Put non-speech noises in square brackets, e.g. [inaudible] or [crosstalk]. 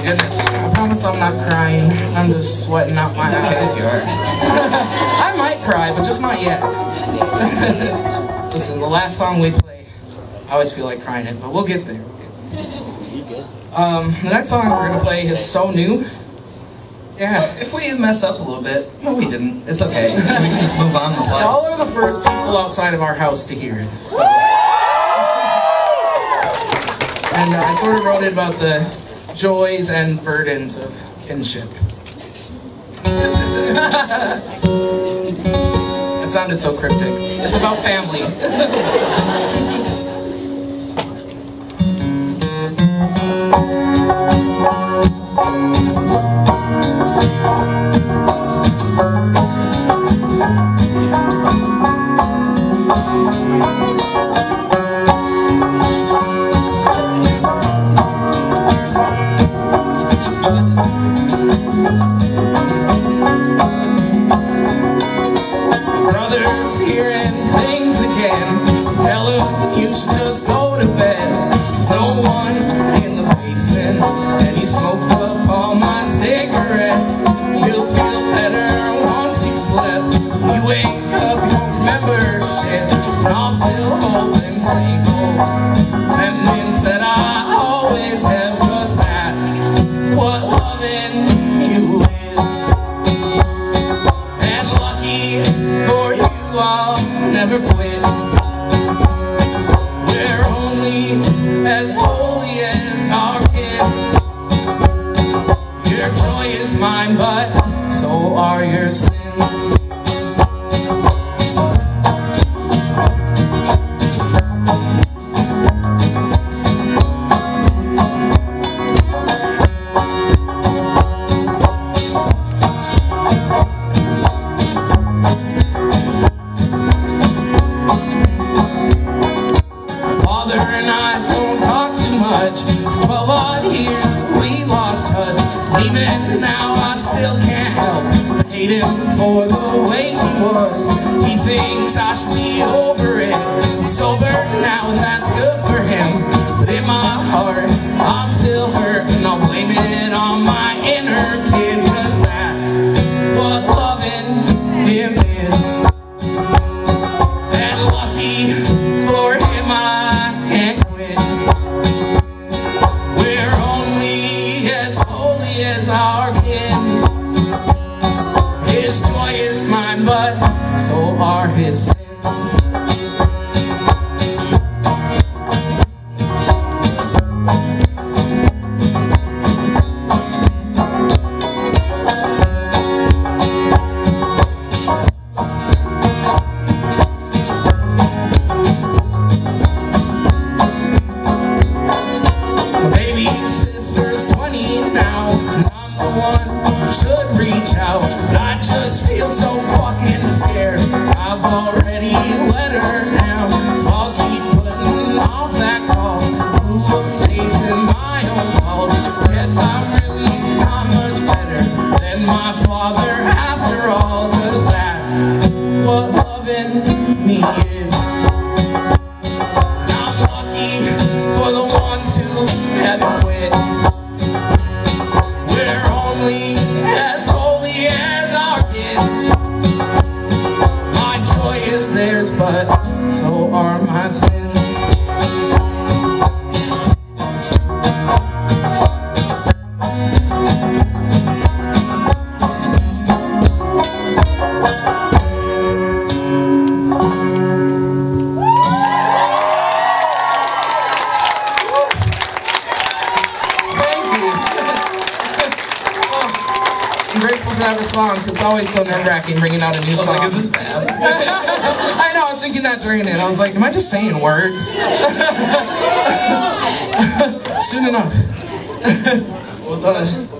my goodness. I promise I'm not crying. I'm just sweating out my It's okay if eyes. you are. [laughs] I might cry, but just not yet. [laughs] Listen, the last song we play, I always feel like crying it, but we'll get there. Um, the next song we're gonna play is so new. Yeah. If we mess up a little bit, no, we didn't. It's okay. We can just move on and play. Y'all are the first people outside of our house to hear it. so. And uh, I sort of wrote it about the joys and burdens of kinship. [laughs] It sounded so cryptic. It's about family. [laughs] Things again. Much. For 12 odd years, we lost touch. Even now, I still can't for the way he was. He thinks I be over it. Joy is mine, but so are his sins. Baby sister's 20 now, I'm the one should reach out. I just feel so fucking My joy is theirs, but so are my sins. I'm for that response. It's always so nerve-wracking bringing out a new I was song. like, is this bad? [laughs] I know, I was thinking that during it. I was like, am I just saying words? [laughs] [laughs] Soon enough. Was that-